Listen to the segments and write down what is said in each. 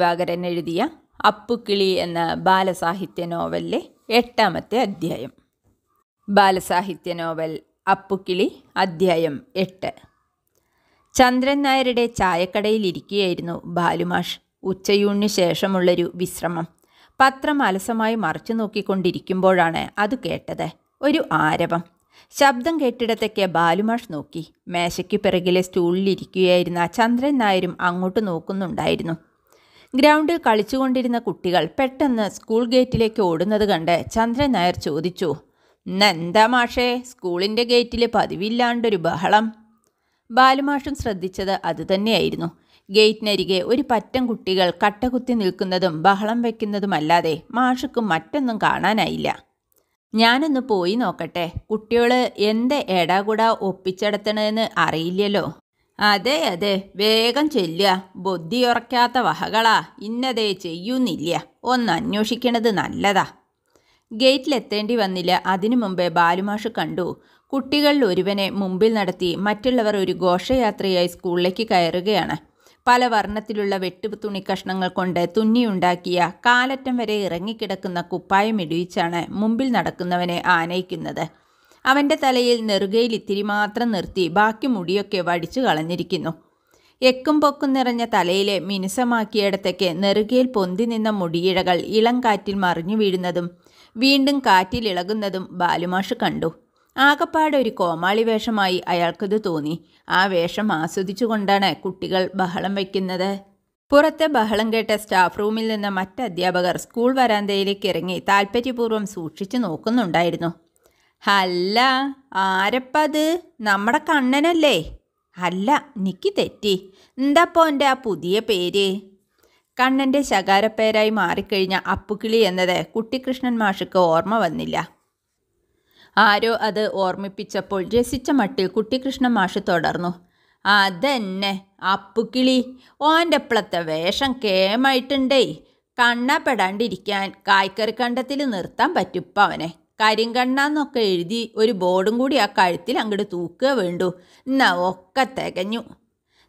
ദിവാകരൻ എഴുതിയ അപ്പുക്കിളി എന്ന ബാലസാഹിത്യ നോവലിലെ എട്ടാമത്തെ അധ്യായം. ബാലസാഹിത്യ നോവൽ അപ്പുക്കിളി അധ്യായം എട്ട്. ചന്ദ്രൻ നായരുടെ ചായക്കടയിൽ ഇരിക്കുകയായിരുന്നു ബാലുമാഷ്. ഉച്ചയൂണിന് ശേഷമുള്ളൊരു വിശ്രമം. പത്രം അലസമായി മറിച്ചു നോക്കിക്കൊണ്ടിരിക്കുമ്പോഴാണ് അത് കേട്ടത്. ഒരു ആരവം. ശബ്ദം കേട്ടിടത്തേക്ക് ബാലുമാഷ് നോക്കി. മേശയ്ക്ക് പിറകിലെ സ്റ്റൂളിലിരിക്കുകയായിരുന്ന ചന്ദ്രൻ നായരും അങ്ങോട്ട് നോക്കുന്നുണ്ടായിരുന്നു. ഗ്രൗണ്ടിൽ കളിച്ചുകൊണ്ടിരുന്ന കുട്ടികൾ പെട്ടെന്ന് സ്കൂൾ ഗേറ്റിലേക്ക് ഓടുന്നത് കണ്ട് ചന്ദ്രൻ നായർ ചോദിച്ചു ഇന്നെന്താ മാഷേ സ്കൂളിന്റെ ഗേറ്റിൽ പതിവില്ലാണ്ടൊരു ബഹളം? ബാലുമാഷും ശ്രദ്ധിച്ചത് അതുതന്നെയായിരുന്നു ഗേറ്റിനരികെ ഒരു പറ്റം കുട്ടികൾ കട്ടകുത്തി നിൽക്കുന്നതും ബഹളം വയ്ക്കുന്നതുമല്ലാതെ മാഷുക്ക് മറ്റൊന്നും കാണാനായില്ല. ഞാനൊന്ന് പോയി നോക്കട്ടെ കുട്ടികൾ എന്ത് ഏടാകൂടാ ഒപ്പിച്ചെടുത്തണെന്ന് അറിയില്ലല്ലോ. അതെ അതെ. വേഗം ചെല്ലുക. ബുദ്ധി ഉറക്കാത്ത വഹകളാ. ഇന്നതേ ചെയ്യുന്നില്ല. ഒന്ന് അന്വേഷിക്കണത് നല്ലതാ. ഗേറ്റിലെത്തേണ്ടി വന്നില്ല. അതിനു മുമ്പേ ബാലുമാഷ് കണ്ടു. കുട്ടികളിൽ ഒരുവനെ മുമ്പിൽ നടത്തി മറ്റുള്ളവർ ഒരു ഘോഷയാത്രയായി സ്കൂളിലേക്ക് കയറുകയാണ്. പല വർണത്തിലുള്ള വെട്ടു തുണിക്കഷ്ണങ്ങൾ കൊണ്ട് തുന്നിയുണ്ടാക്കിയ കാലറ്റം വരെ ഇറങ്ങിക്കിടക്കുന്ന കുപ്പായം ഇടിയിച്ചാണ് മുമ്പിൽ നടക്കുന്നവനെ ആനയിക്കുന്നത്. അവന്റെ തലയിൽ നെറുകയിൽ ഇത്തിരി മാത്രം നിർത്തി ബാക്കി മുടിയൊക്കെ വടിച്ചു കളഞ്ഞിരിക്കുന്നു. എക്കും പൊക്കും നിറഞ്ഞ തലയിലെ മിനുസമാക്കിയിടത്തേക്ക് നെറുകയിൽ പൊന്തി നിന്ന മുടിയിഴകൾ ഇളം കാറ്റിൽ മറിഞ്ഞു വീഴുന്നതും വീണ്ടും കാറ്റിൽ ഇളകുന്നതും ബാലുമാഷ് കണ്ടു. ആകപ്പാടെ ഒരു കോമാളി വേഷമായി അയാൾക്കത് തോന്നി. ആ വേഷം ആസ്വദിച്ചുകൊണ്ടാണ് കുട്ടികൾ ബഹളം വയ്ക്കുന്നത്. പുറത്തെ ബഹളം കേട്ട സ്റ്റാഫ് റൂമിൽ നിന്ന് മറ്റ് അധ്യാപകർ സ്കൂൾ വരാന്തയിലേക്ക് ഇറങ്ങി താല്പര്യപൂർവം സൂക്ഷിച്ചു നോക്കുന്നുണ്ടായിരുന്നു. അല്ല ആരപ്പത് നമ്മുടെ കണ്ണനല്ലേ? അല്ല നിക്ക് തെറ്റി. എന്താപ്പോ എന്റെ ആ പുതിയ പേര്? കണ്ണന്റെ ശകാരപ്പേരായി മാറിക്കഴിഞ്ഞ അപ്പുക്കിളി എന്നത് കുട്ടിക്കൃഷ്ണൻ മാഷിക്ക് ഓർമ്മ വന്നില്ല. ആരോ അത് ഓർമ്മിപ്പിച്ചപ്പോൾ രസിച്ച മട്ടിൽ കുട്ടിക്കൃഷ്ണൻ മാഷ് തുടർന്നു. അതെന്നെ അപ്പുക്കിളി. ഓന്റെ ഇപ്പളത്തെ വേഷം കേമായിട്ടുണ്ടേ. കണ്ണപ്പെടാണ്ടിരിക്കാൻ കായ്ക്കറി കണ്ടത്തിൽ നിർത്താൻ പറ്റുപ്പ അവനെ. കരിങ്കണ്ണാന്നൊക്കെ എഴുതി ഒരു ബോർഡും കൂടി ആ കഴുത്തിൽ അങ്ങോട്ട് തൂക്കുക വേണ്ടു. എന്നാ ഒക്കെ തികഞ്ഞു.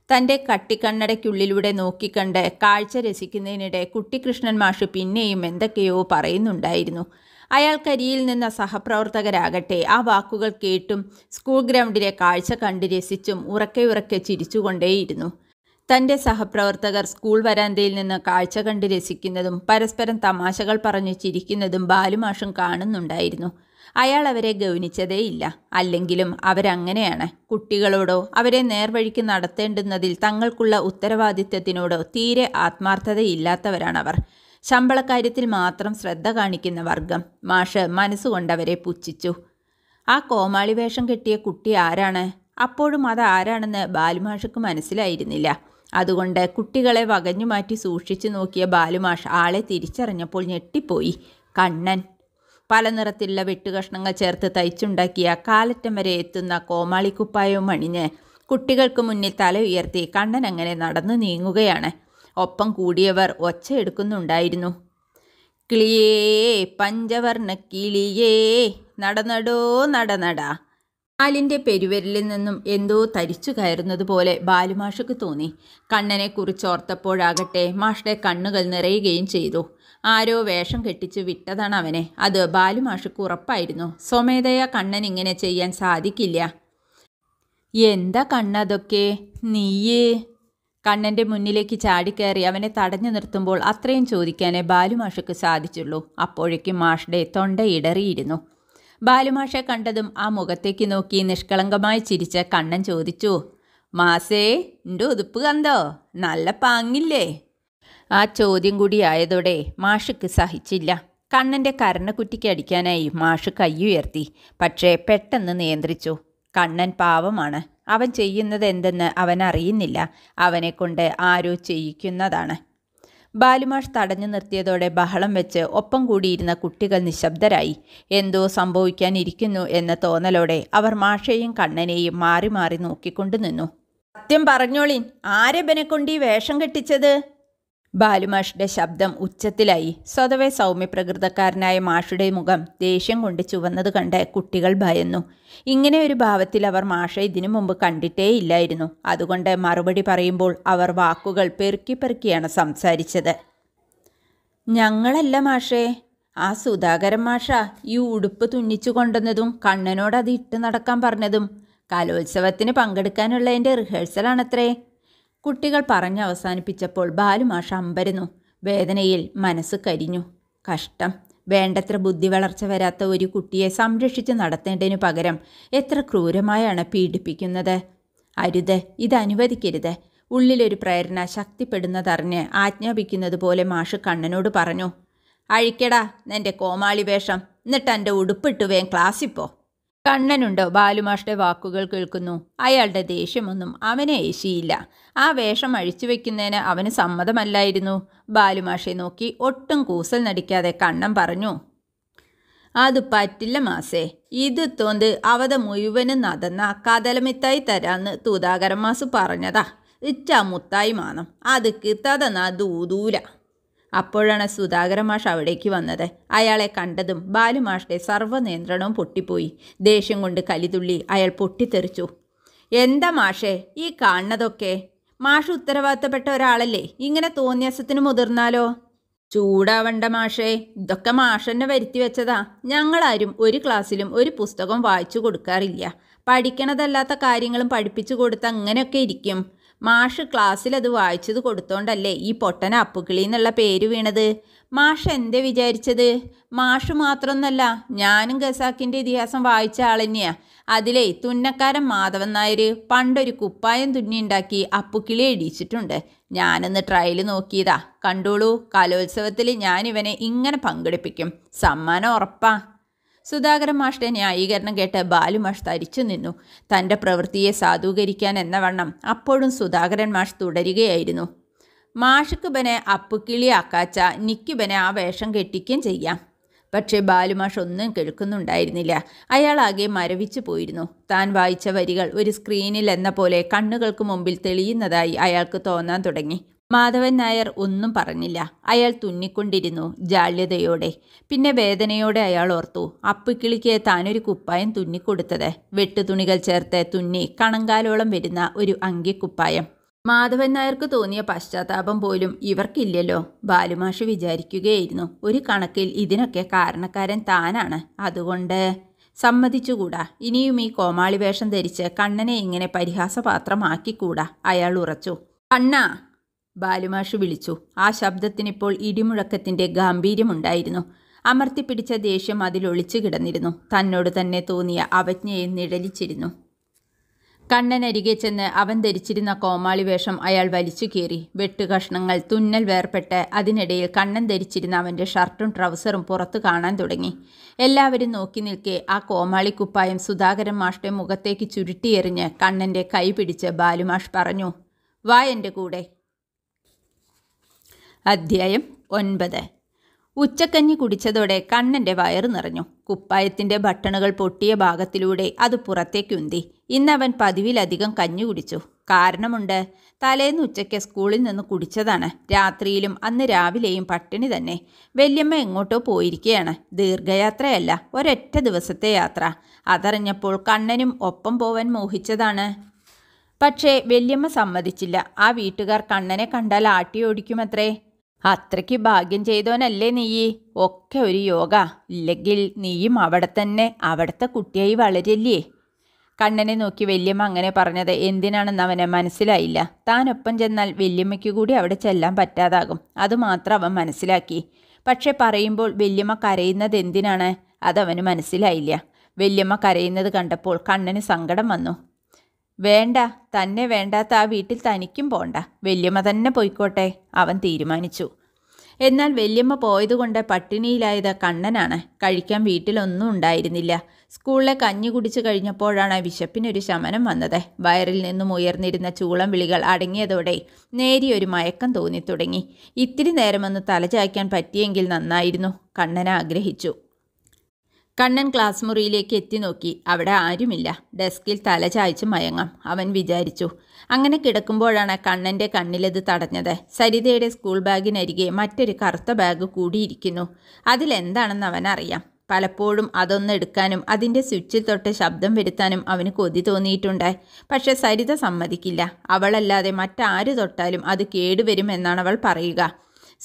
തന്റെ കട്ടിക്കണ്ണടയ്ക്കുള്ളിലൂടെ നോക്കിക്കണ്ട് കാഴ്ച രസിക്കുന്നതിനിടെ കുട്ടിക്കൃഷ്ണൻ മാഷ് പിന്നെയും എന്തൊക്കെയോ പറയുന്നുണ്ടായിരുന്നു. അയാൾ കരിയിൽ നിന്ന സഹപ്രവർത്തകരാകട്ടെ ആ വാക്കുകൾ കേട്ടും സ്കൂൾ ഗ്രൗണ്ടിലെ കാഴ്ച കണ്ട് രസിച്ചും ഉറക്കെ ഉറക്കെ ചിരിച്ചുകൊണ്ടേയിരുന്നു. തന്റെ സഹപ്രവർത്തകർ സ്കൂൾ വരാന്തയിൽ നിന്ന് കാഴ്ച കണ്ട് രസിക്കുന്നതും പരസ്പരം തമാശകൾ പറഞ്ഞു ചിരിക്കുന്നതും ബാലുമാഷും കാണുന്നുണ്ടായിരുന്നു. അയാൾ അവരെ ഗൗനിച്ചതേയില്ല. അല്ലെങ്കിലും അവരങ്ങനെയാണ്. കുട്ടികളോടോ അവരെ നേർവഴിക്ക് നടത്തേണ്ടുന്നതിൽ തങ്ങൾക്കുള്ള ഉത്തരവാദിത്വത്തിനോടോ തീരെ ആത്മാർത്ഥതയില്ലാത്തവരാണവർ. ശമ്പളക്കാര്യത്തിൽ മാത്രം ശ്രദ്ധ കാണിക്കുന്ന വർഗം മാഷ് മനസ്സുകൊണ്ടവരെ പുച്ഛിച്ചു. ആ കോമാളി വേഷം കെട്ടിയ കുട്ടി ആരാണ്? അപ്പോഴും അത് ആരാണെന്ന് ബാലുമാഷക്ക് മനസ്സിലായിരുന്നില്ല. അതുകൊണ്ട് കുട്ടികളെ വകഞ്ഞു മാറ്റി സൂക്ഷിച്ചു നോക്കിയ ബാലുമാഷ് ആളെ തിരിച്ചറിഞ്ഞപ്പോൾ ഞെട്ടിപ്പോയി. കണ്ണൻ പല നിറത്തിലുള്ള വെട്ടുകഷ്ണങ്ങൾ ചേർത്ത് തയ്ച്ചുണ്ടാക്കിയ കാലറ്റം വരെ എത്തുന്ന കോമാളിക്കുപ്പായവും അണിഞ്ഞ് കുട്ടികൾക്ക് മുന്നിൽ തല ഉയർത്തി കണ്ണൻ അങ്ങനെ നടന്നു നീങ്ങുകയാണ്. ഒപ്പം കൂടിയവർ ഒച്ച എടുക്കുന്നുണ്ടായിരുന്നു. കിളിയേ പഞ്ചവർണ കിളിയേ നടനടോ നടനടാ കാലിന്റെ പെരുവരിലിൽ നിന്നും എന്തോ തരിച്ചു കയറുന്നതുപോലെ ബാലുമാഷക്ക് തോന്നി. കണ്ണനെ കുറിച്ചോർത്തപ്പോഴാകട്ടെ മാഷയുടെ കണ്ണുകൾ നിറയുകയും ചെയ്തു. ആരോ വേഷം കെട്ടിച്ച് വിട്ടതാണ് അവനെ. അത് ബാലുമാഷക്ക് ഉറപ്പായിരുന്നു. സ്വമേധയാ കണ്ണൻ ഇങ്ങനെ ചെയ്യാൻ സാധിക്കില്ല. എന്താ കണ്ണതൊക്കെ നീയേ. കണ്ണന്റെ മുന്നിലേക്ക് ചാടിക്കയറി അവനെ തടഞ്ഞു നിർത്തുമ്പോൾ അത്രയും ചോദിക്കാനേ ബാലുമാഷക്ക് സാധിച്ചുള്ളൂ. അപ്പോഴേക്കും മാഷുടെ തൊണ്ട ഇടറിയിരുന്നു. ബാലുമാഷെ കണ്ടതും ആ മുഖത്തേക്ക് നോക്കി നിഷ്കളങ്കമായി ചിരിച്ച കണ്ണൻ ചോദിച്ചു മാസേ എന്റെ ഉതുപ്പ് കണ്ടോ? നല്ല പാങ്ങില്ലേ? ആ ചോദ്യം കൂടി ആയതോടെ മാഷക്ക് സഹിച്ചില്ല. കണ്ണന്റെ കരണക്കുറ്റിക്ക് അടിക്കാനായി മാഷ് കൈയുയർത്തി പക്ഷേ പെട്ടെന്ന് നിയന്ത്രിച്ചു. കണ്ണൻ പാവമാണ്. അവൻ ചെയ്യുന്നത് എന്തെന്ന് അവൻ അറിയുന്നില്ല അവനെക്കൊണ്ട് ആരോ ചെയ്യിക്കുന്നതാണ്. ബാലുമാഷ് തടഞ്ഞു നിർത്തിയതോടെ ബഹളം വെച്ച് ഒപ്പം കൂടിയിരുന്ന കുട്ടികൾ നിശബ്ദരായി. എന്തോ സംഭവിക്കാനിരിക്കുന്നു എന്ന തോന്നലോടെ അവർ മാഷയെയും കണ്ണനെയും മാറി മാറി നോക്കിക്കൊണ്ടു നിന്നു. സത്യം പറഞ്ഞോളിൻ. ആരെബനെ കൊണ്ട് ഈ വേഷം കെട്ടിച്ചത്? ബാലുമാഷുടെ ശബ്ദം ഉച്ചത്തിലായി. സ്വതവേ സൗമ്യപ്രകൃതക്കാരനായ മാഷുടെ മുഖം ദേഷ്യം കൊണ്ട് ചുവന്നത് കണ്ട് കുട്ടികൾ ഭയന്നു. ഇങ്ങനെ ഒരു ഭാവത്തിൽ അവർ മാഷ ഇതിനു മുമ്പ് കണ്ടിട്ടേ ഇല്ലായിരുന്നു അതുകൊണ്ട് മറുപടി പറയുമ്പോൾ അവർ വാക്കുകൾ പെറുക്കി പെറുക്കിയാണ് സംസാരിച്ചത്. ഞങ്ങളല്ല മാഷേ. ആ സുധാകരൻ മാഷ ഈ ഉടുപ്പ് തുന്നിച്ചു കൊണ്ടുവന്നതും കണ്ണനോട് അത് ഇട്ട് നടക്കാൻ പറഞ്ഞതും. കലോത്സവത്തിന് പങ്കെടുക്കാനുള്ളതിന്റെ റിഹേഴ്സലാണത്രേ കുട്ടികൾ പറഞ്ഞ് അവസാനിപ്പിച്ചപ്പോൾ ബാലുമാഷ അമ്പരന്നു. വേദനയിൽ മനസ്സ് കരിഞ്ഞു. കഷ്ടം. വേണ്ടത്ര ബുദ്ധി വളർച്ച വരാത്ത ഒരു കുട്ടിയെ സംരക്ഷിച്ച് നടത്തേണ്ടതിനു പകരം എത്ര ക്രൂരമായാണ് പീഡിപ്പിക്കുന്നത്? അരുത്. ഇത് അനുവദിക്കരുത്. ഉള്ളിലൊരു പ്രേരണ ശക്തിപ്പെടുന്നതറിഞ്ഞ് ആജ്ഞാപിക്കുന്നത് പോലെ മാഷ് കണ്ണനോട് പറഞ്ഞു. അഴിക്കടാ നിന്റെ കോമാളി വേഷം. എന്നിട്ട് എന്റെ ഉടുപ്പിട്ട് വേം ക്ലാസ്സിപ്പോ കണ്ണനുണ്ടോ? ബാലുമാഷ്ടെ വാക്കുകൾ കേൾക്കുന്നു. അയാളുടെ ദേഷ്യമൊന്നും അവനെ ഏശിയില്ല. ആ വേഷം അഴിച്ചു വെക്കുന്നതിന് അവന് സമ്മതമല്ലായിരുന്നു. ബാലുമാഷെ നോക്കി ഒട്ടും കൂസൽ നടിക്കാതെ കണ്ണൻ പറഞ്ഞു അത് പറ്റില്ല മാസേ. ഇത് തോന്ത് അവത മുഴുവനും നടന്ന കതലമിത്തായി തരാന്ന് തൂതാകരൻ മാസ് പറഞ്ഞതാ. ഇച്ചാ മുത്തായി മാനം അത് കിട്ടാതെന്നാ ദൂദൂല അപ്പോഴാണ് സുധാകര മാഷ് അവിടേക്ക് വന്നത്. അയാളെ കണ്ടതും ബാലുമാഷിന്റെ സർവനിയന്ത്രണവും പൊട്ടിപ്പോയി. ദേഷ്യം കൊണ്ട് കലിതുള്ളി അയാൾ പൊട്ടിത്തെറിച്ചു. എന്താ മാഷേ ഈ കാണുന്നതൊക്കെ? മാഷ് ഉത്തരവാദിത്തപ്പെട്ട ഒരാളല്ലേ? ഇങ്ങനെ തോന്നിയാസത്തിന് മുതിർന്നാലോ? ചൂടാവണ്ട മാഷേ ഇതൊക്കെ മാഷന്നെ വരുത്തി വെച്ചതാ. ഞങ്ങളാരും ഒരു ക്ലാസ്സിലും ഒരു പുസ്തകം വായിച്ചു കൊടുക്കാറില്ല. പഠിക്കണതല്ലാത്ത കാര്യങ്ങളും പഠിപ്പിച്ചു കൊടുത്ത അങ്ങനെയൊക്കെ ഇരിക്കും. മാഷ് ക്ലാസ്സിൽ അത് വായിച്ചത് കൊടുത്തോണ്ടല്ലേ ഈ പൊട്ടന അപ്പുക്കിളി എന്നുള്ള പേര് വീണത്? മാഷ് എന്തേ വിചാരിച്ചത്? മാഷ് മാത്രമൊന്നല്ല ഞാനും ഖസാക്കിന്റെ ഇതിഹാസം വായിച്ച ആൾ തന്നെയാ. അതിലേ തുന്നക്കാരൻ മാധവൻ നായർ പണ്ടൊരു കുപ്പായം തുന്നിയുണ്ടാക്കി അപ്പുക്കിളി എടിച്ചിട്ടുണ്ട് ഞാനൊന്ന് ട്രയൽ നോക്കിയതാ. കണ്ടോളൂ കലോത്സവത്തിൽ ഞാനിവനെ ഇങ്ങനെ പങ്കെടുപ്പിക്കും. സമ്മാനം ഉറപ്പാ. സുധാകരൻ മാഷ്ടെ ന്യായീകരണം കേട്ട് ബാലുമാഷ് തരിച്ചു നിന്നു. തന്റെ പ്രവൃത്തിയെ സാധൂകരിക്കാൻ എന്ന വണ്ണം അപ്പോഴും സുധാകരൻ മാഷ് തുടരുകയായിരുന്നു. മാഷക്ക് ബനെ അപ്പുക്കിളി ആക്കാച്ച നിക്ക് ബനെ ആ വേഷം കെട്ടിക്കുകയും ചെയ്യാം. പക്ഷേ ബാലുമാഷ് ഒന്നും കേൾക്കുന്നുണ്ടായിരുന്നില്ല. അയാളാകെ മരവിച്ചു പോയിരുന്നു. താൻ വായിച്ച വരികൾ ഒരു സ്ക്രീനിൽ എന്ന പോലെ കണ്ണുകൾക്ക് മുമ്പിൽ തെളിയുന്നതായി അയാൾക്ക് തോന്നാൻ തുടങ്ങി. മാധവൻ നായർ ഒന്നും പറഞ്ഞില്ല. അയാൾ തുന്നിക്കൊണ്ടിരുന്നു ജാള്യതയോടെ. പിന്നെ വേദനയോടെ അയാൾ ഓർത്തു അപ്പുക്കിളിക്ക് താനൊരു കുപ്പായം തുന്നിക്കൊടുത്തത്. വെട്ടുതുണികൾ ചേർത്ത് തുന്നി കണങ്കാലോളം വരുന്ന ഒരു അങ്കിക്കുപ്പായം. മാധവൻ നായർക്ക് തോന്നിയ പശ്ചാത്താപം പോലും ഇവർക്കില്ലല്ലോ. ബാലുമാഷ് വിചാരിക്കുകയായിരുന്നു ഒരു കണക്കിൽ ഇതിനൊക്കെ കാരണക്കാരൻ താനാണ്. അതുകൊണ്ട് സമ്മതിച്ചുകൂടാ. ഇനിയും ഈ കോമാളി വേഷം ധരിച്ച് കണ്ണനെ ഇങ്ങനെ പരിഹാസപാത്രമാക്കിക്കൂടാ അയാൾ ഉറച്ചു. കണ്ണാ ബാലുമാഷ് വിളിച്ചു. ആ ശബ്ദത്തിനിപ്പോൾ ഇടിമുഴക്കത്തിന്റെ ഗാംഭീര്യമുണ്ടായിരുന്നു. അമർത്തിപ്പിടിച്ച ദേഷ്യം അതിൽ ഒളിച്ചു കിടന്നിരുന്നു. തന്നോട് തന്നെ തോന്നിയ അവജ്ഞയെ നിഴലിച്ചിരുന്നു. കണ്ണനരികെ ചെന്ന് അവൻ ധരിച്ചിരുന്ന കോമാളി വേഷം അയാൾ വലിച്ചു കീറി. വെട്ടുകഷ്ണങ്ങൾ തുന്നൽ വേർപ്പെട്ട് അതിനിടയിൽ കണ്ണൻ ധരിച്ചിരുന്ന അവന്റെ ഷർട്ടും ട്രൗസറും പുറത്തു കാണാൻ തുടങ്ങി. എല്ലാവരും നോക്കി നിൽക്കെ ആ കോമാളി കുപ്പായം സുധാകരൻ മാഷ്ടെ മുഖത്തേക്ക് ചുരുട്ടിയെറിഞ്ഞ് കണ്ണന്റെ കൈ പിടിച്ച് ബാലുമാഷ് പറഞ്ഞു വാ എന്റെ കൂടെ. അധ്യായം ഒൻപത്. ഉച്ചക്കഞ്ഞി കുടിച്ചതോടെ കണ്ണന്റെ വയറ് നിറഞ്ഞു. കുപ്പായത്തിന്റെ ബട്ടണുകൾ പൊട്ടിയ ഭാഗത്തിലൂടെ അത് പുറത്തേക്കുന്തി ഇന്നവൻ പതിവിലധികം കഞ്ഞി കുടിച്ചു. കാരണമുണ്ട് തലേന്ന് ഉച്ചയ്ക്ക് സ്കൂളിൽ നിന്ന് കുടിച്ചതാണ്. രാത്രിയിലും അന്ന് രാവിലെയും പട്ടിണി തന്നെ. വല്യമ്മ എങ്ങോട്ടോ പോയിരിക്കുകയാണ് ദീർഘയാത്രയല്ല ഒരൊറ്റ ദിവസത്തെ യാത്ര. അതറിഞ്ഞപ്പോൾ കണ്ണനും ഒപ്പം പോവാൻ മോഹിച്ചതാണ്. പക്ഷേ വല്യമ്മ സമ്മതിച്ചില്ല. ആ വീട്ടുകാർ കണ്ണനെ കണ്ടാൽ ആട്ടിയോടിക്കുമത്രേ. അത്രയ്ക്ക് ഭാഗ്യം ചെയ്തോനല്ലേ നീ ഒക്കെ ഒരു യോഗ. ഇല്ലെങ്കിൽ നീയും അവിടെ തന്നെ അവിടുത്തെ കുട്ടിയായി വളരില്ലേ? കണ്ണനെ നോക്കി വല്യമ്മ അങ്ങനെ പറഞ്ഞത് എന്തിനാണെന്ന് അവനെ മനസ്സിലായില്ല. താനൊപ്പം ചെന്നാൽ വല്യമ്മയ്ക്ക് കൂടി അവിടെ ചെല്ലാൻ പറ്റാതാകും. അതുമാത്രം അവൻ മനസ്സിലാക്കി. പക്ഷെ പറയുമ്പോൾ വല്യമ്മ കരയുന്നത് എന്തിനാണ്? അതവന് മനസ്സിലായില്ല. വല്യമ്മ കരയുന്നത് കണ്ടപ്പോൾ കണ്ണന് സങ്കടം വന്നു. വേണ്ട തന്നെ വേണ്ടാത്ത ആ വീട്ടിൽ തനിക്കും പോണ്ട. വല്യമ്മ തന്നെ പോയിക്കോട്ടെ അവൻ തീരുമാനിച്ചു. എന്നാൽ വല്യമ്മ പോയതുകൊണ്ട് പട്ടിണിയിലായത് കണ്ണനാണ്. കഴിക്കാൻ വീട്ടിലൊന്നും ഉണ്ടായിരുന്നില്ല. സ്കൂളിലെ കഞ്ഞി കുടിച്ചു കഴിഞ്ഞപ്പോഴാണ് വിശപ്പിനൊരു ശമനം വന്നത്. വയറിൽ നിന്നും ഉയർന്നിരുന്ന ചൂളം വിളികൾ അടങ്ങിയതോടെ നേരിയൊരു മയക്കം തോന്നിത്തുടങ്ങി. ഇത്തിരി നേരമൊന്ന് തലചായ്ക്കാൻ പറ്റിയെങ്കിൽ നന്നായിരുന്നു കണ്ണൻ ആഗ്രഹിച്ചു. കണ്ണൻ ക്ലാസ് മുറിയിലേക്ക് എത്തി നോക്കി. അവിടെ ആരുമില്ല. ഡെസ്കിൽ തല ചായ്ച്ച് മയങ്ങാം. അവൻ വിചാരിച്ചു. അങ്ങനെ കിടക്കുമ്പോഴാണ് കണ്ണന്റെ കണ്ണിലത് തടഞ്ഞത്. സരിതയുടെ സ്കൂൾ ബാഗിനരികെ മറ്റൊരു കറുത്ത ബാഗ് കൂടിയിരിക്കുന്നു. അതിലെന്താണെന്ന് അവനറിയാം പലപ്പോഴും അതൊന്ന് എടുക്കാനും അതിന്റെ സ്വിച്ചിൽ തൊട്ട് ശബ്ദം വരുത്താനും അവന് കൊതി തോന്നിയിട്ടുണ്ട്. പക്ഷെ സരിത സമ്മതിക്കില്ല. അവളല്ലാതെ മറ്റാര് തൊട്ടാലും അത് കേടുവരുമെന്നാണ് അവൾ പറയുക.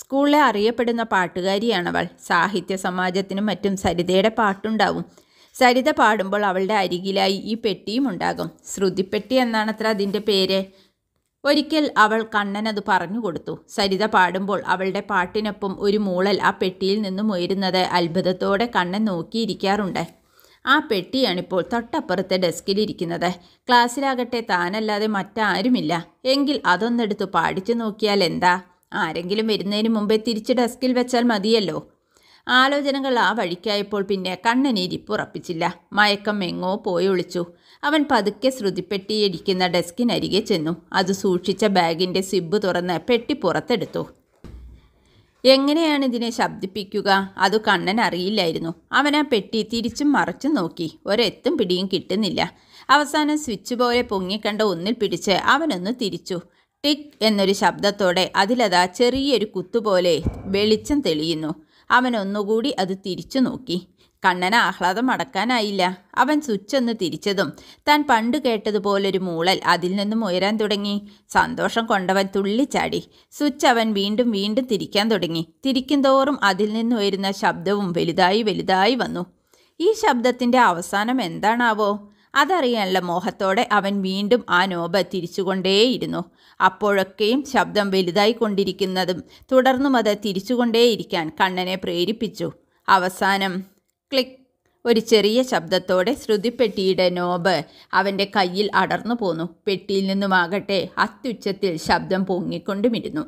സ്കൂളിലെ അറിയപ്പെടുന്ന പാട്ടുകാരിയാണവൾ. സാഹിത്യ സമാജത്തിനും മറ്റും സരിതയുടെ പാട്ടുണ്ടാവും. സരിത പാടുമ്പോൾ അവളുടെ അരികിലായി ഈ പെട്ടിയും ഉണ്ടാകും. ശ്രുതിപ്പെട്ടി എന്നാണത്ര അതിന്റെ പേര്. ഒരിക്കൽ അവൾ കണ്ണനത് പറഞ്ഞു കൊടുത്തു. സരിത പാടുമ്പോൾ അവളുടെ പാട്ടിനൊപ്പം ഒരു മൂളൽ ആ പെട്ടിയിൽ നിന്നും ഉയരുന്നത് അത്ഭുതത്തോടെ കണ്ണൻ നോക്കിയിരിക്കാറുണ്ട്. ആ പെട്ടിയാണിപ്പോൾ തൊട്ടപ്പുറത്തെ ഡെസ്കിലിരിക്കുന്നത് ക്ലാസ്സിലാകട്ടെ താനല്ലാതെ മറ്റാരുമില്ല. എങ്കിൽ അതൊന്നെടുത്ത് പാടിച്ചു നോക്കിയാൽ എന്താ ആരെങ്കിലും വരുന്നതിന് മുമ്പേ തിരിച്ച് ഡെസ്കിൽ വെച്ചാൽ മതിയല്ലോ. ആലോചനകൾ ആ വഴിക്കായപ്പോൾ പിന്നെ കണ്ണൻ ഇരിപ്പുറപ്പിച്ചില്ല മയക്കം എങ്ങോ പോയി ഒളിച്ചു. അവൻ പതുക്കെ ശ്രുതിപ്പെട്ടിയിടിക്കുന്ന ഡെസ്കിനരികെ ചെന്നു. അത് സൂക്ഷിച്ച ബാഗിന്റെ സിബ് തുറന്ന് പെട്ടി പുറത്തെടുത്തു. എങ്ങനെയാണ് ഇതിനെ ശബ്ദിപ്പിക്കുക? അത് കണ്ണൻ അറിയില്ലായിരുന്നു. അവൻ ആ പെട്ടി തിരിച്ചും മറച്ചും നോക്കി. ഒരെത്തും പിടിയും കിട്ടുന്നില്ല. അവസാനം സ്വിച്ച് പോലെ പൊങ്ങിക്കണ്ട ഒന്നിൽ പിടിച്ച് അവനൊന്ന് തിരിച്ചു. ടിക് എന്നൊരു ശബ്ദത്തോടെ അതിലതാ ചെറിയൊരു കുത്തുപോലെ വെളിച്ചം തെളിയുന്നു. അവൻ ഒന്നുകൂടി അത് തിരിച്ചു നോക്കി. കണ്ണന് ആഹ്ലാദം അടക്കാനായില്ല. അവൻ സ്വിച്ചൊന്ന് തിരിച്ചതും താൻ പണ്ട് കേട്ടതുപോലൊരു മൂളൽ അതിൽ നിന്നും ഉയരാൻ തുടങ്ങി. സന്തോഷം കൊണ്ടവൻ തുള്ളിച്ചാടി സ്വിച്ച് അവൻ വീണ്ടും വീണ്ടും തിരിക്കാൻ തുടങ്ങി. തിരിക്കും തോറും അതിൽ നിന്നും ഉയരുന്ന ശബ്ദവും വലുതായി വലുതായി വന്നു. ഈ ശബ്ദത്തിന്റെ അവസാനം എന്താണാവോ? അതറിയാനുള്ള മോഹത്തോടെ അവൻ വീണ്ടും ആ നോബ തിരിച്ചുകൊണ്ടേയിരുന്നു. അപ്പോഴൊക്കെയും ശബ്ദം വലുതായി കൊണ്ടിരിക്കുന്നതും തുടർന്നും അത് തിരിച്ചുകൊണ്ടേയിരിക്കാൻ കണ്ണനെ പ്രേരിപ്പിച്ചു. അവസാനം ക്ലിക്ക് ഒരു ചെറിയ ശബ്ദത്തോടെ ശ്രുതിപ്പെട്ടിയുടെ നോബ് അവന്റെ കയ്യിൽ അടർന്നു പോന്നു. പെട്ടിയിൽ നിന്നുമാകട്ടെ അത്യുച്ചത്തിൽ ശബ്ദം പൊങ്ങിക്കൊണ്ടുമിരുന്നു.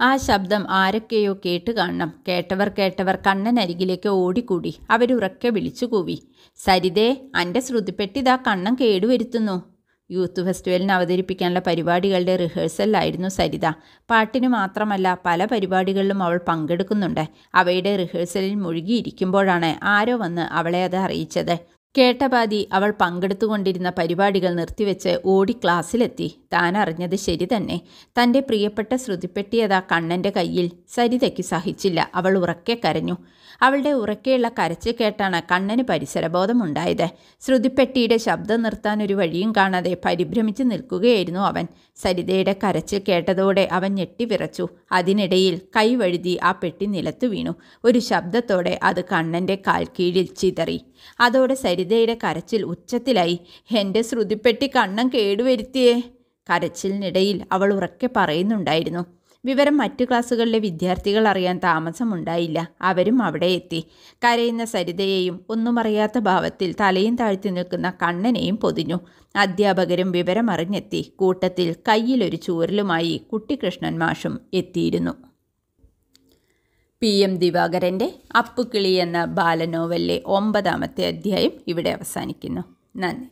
ആ ശബ്ദം ആരൊക്കെയോ കേട്ട് കാണണം. കേട്ടവർ കേട്ടവർ കണ്ണനരികിലേക്ക് ഓടിക്കൂടി. അവരുറക്കെ വിളിച്ചു കൂവി സരിതേ അന്റെ ശ്രുതിപ്പെട്ടിതാ കണ്ണം കണ്ണൻ കേടുവരുത്തുന്നു. യൂത്ത് ഫെസ്റ്റിവലിന് അവതരിപ്പിക്കാനുള്ള പരിപാടികളുടെ റിഹേഴ്സലിലായിരുന്നു സരിത. പാട്ടിന് മാത്രമല്ല പല പരിപാടികളിലും അവൾ പങ്കെടുക്കുന്നുണ്ട്. അവയുടെ റിഹേഴ്സലിൽ മുഴുകിയിരിക്കുമ്പോഴാണ് ആരോ വന്ന് അവളെ അത് അറിയിച്ചത്. കേട്ടപാതി അവൾ പങ്കെടുത്തുകൊണ്ടിരുന്ന പരിപാടികൾ നിർത്തിവെച്ച് ഓടി ക്ലാസ്സിലെത്തി. താൻ അറിഞ്ഞത് ശരി തന്നെ. തന്റെ പ്രിയപ്പെട്ട ശ്രുതിപ്പെട്ടിയതാ കണ്ണന്റെ കയ്യിൽ സരിതയ്ക്ക് സഹിച്ചില്ല. അവൾ ഉറക്കെ കരഞ്ഞു. അവളുടെ ഉറക്കെയുള്ള കരച്ചിൽ കേട്ടാണ് കണ്ണന് പരിസരബോധമുണ്ടായത്. ശ്രുതിപ്പെട്ടിയുടെ ശബ്ദം നിർത്താൻ ഒരു വഴിയും കാണാതെ പരിഭ്രമിച്ച് നിൽക്കുകയായിരുന്നു അവൻ. സരിതയുടെ കരച്ചിൽ കേട്ടതോടെ അവൻ ഞെട്ടിവിറച്ചു അതിനിടയിൽ കൈവഴുതി ആ പെട്ടി നിലത്തു വീണു. ഒരു ശബ്ദത്തോടെ അത് കണ്ണന്റെ കാൽ കീഴിൽ ചിതറി. അതോടെ സരിതയുടെ കരച്ചിൽ ഉച്ചത്തിലായി. എന്റെ ശ്രുതിപ്പെട്ടി കണ്ണം കേടുവരുത്തിയേ കരച്ചിലിനിടയിൽ അവൾ ഉറക്കെ പറയുന്നുണ്ടായിരുന്നു. വിവരം മറ്റു ക്ലാസ്സുകളിലെ വിദ്യാർത്ഥികൾ അറിയാൻ താമസമുണ്ടായില്ല. അവരും അവിടെ എത്തി. കരയുന്ന സരിതയെയും ഒന്നും അറിയാത്ത ഭാവത്തിൽ തലയും താഴ്ത്തി നിൽക്കുന്ന കണ്ണനെയും പൊതിഞ്ഞു. അധ്യാപകരും വിവരമറിഞ്ഞെത്തി. കൂട്ടത്തിൽ കയ്യിലൊരു ചൂരലുമായി കുട്ടിക്കൃഷ്ണൻ മാഷും എത്തിയിരുന്നു. പി എം ദിവാകരന്റെ അപ്പുക്കിളി എന്ന ബാലനോവലിലെ ഒമ്പതാമത്തെ അധ്യായം ഇവിടെ അവസാനിക്കുന്നു. നന്ദി.